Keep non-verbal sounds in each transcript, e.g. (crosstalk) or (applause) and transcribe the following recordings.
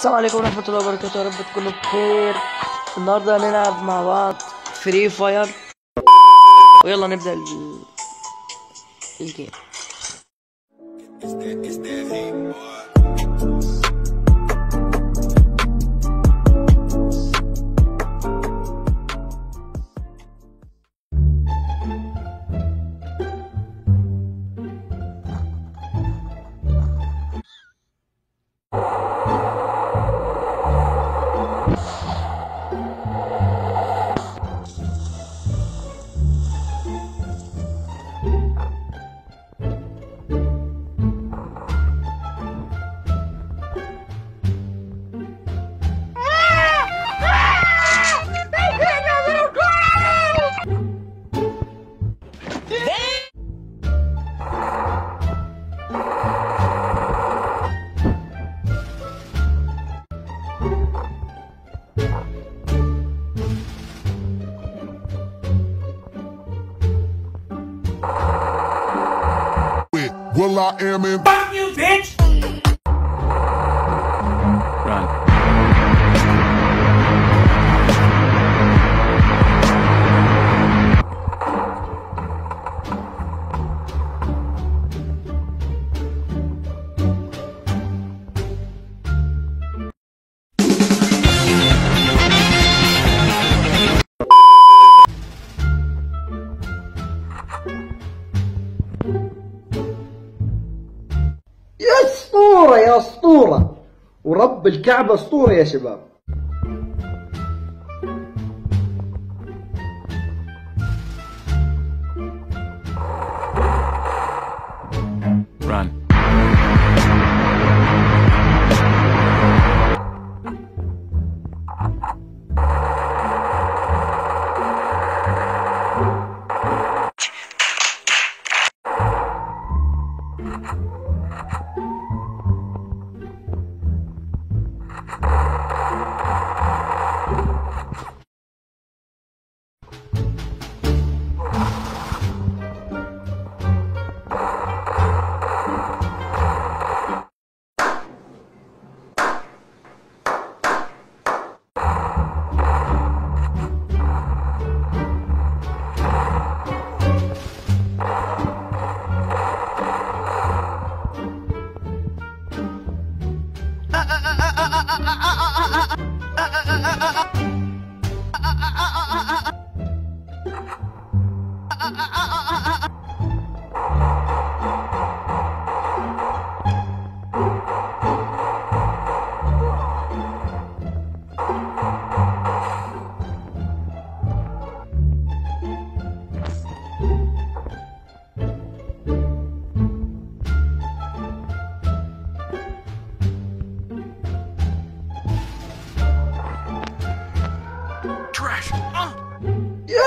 السلام عليكم ورحمة الله وبركاته. يا رب تكونوا بخير. النهاردة هنلعب مع بعض فري فاير ويلا نبدأ ال... الجيم. Will I Am in Run. ورب الكعبة أسطورة يا شباب Run. يا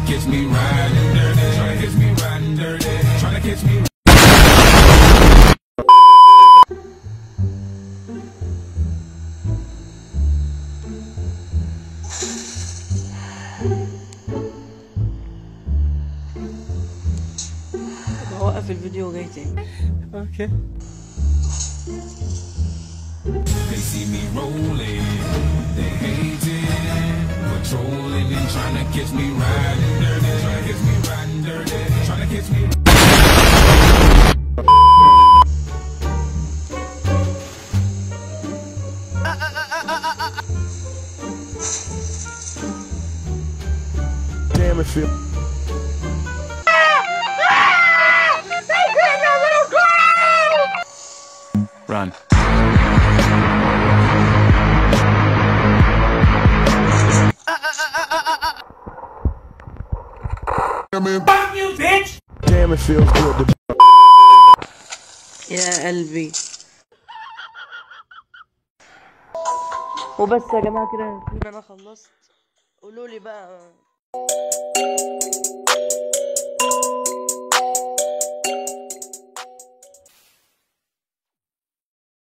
and trying to catch me riding dirty, trying to catch me riding dirty, trying to catch me. بوقف الفيديو وجاي تاني They see me rolling, they hating, patrolling and trying to catch me riding dirty, trying to catch me riding dirty, trying to catch me. Damn it feel. Run. Damn it. Damn it feels good to يا قلبي. (laughs) وبس يا جماعة كده يكون أنا خلصت. قولوا لي بقى.